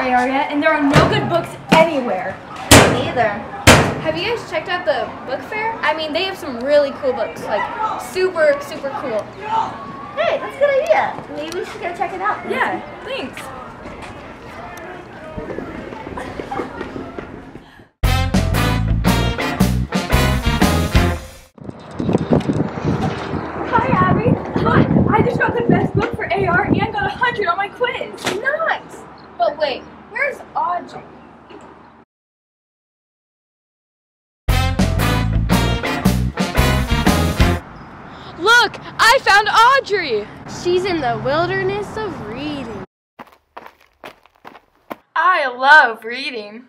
AR yet, and there are no good books anywhere. Me neither. Have you guys checked out the book fair? I mean, they have some really cool books, like super, super cool. Hey, that's a good idea. Maybe we should go check it out. Yeah, thanks. But wait, where's Audrey? Look, I found Audrey. She's in the wilderness of reading. I love reading.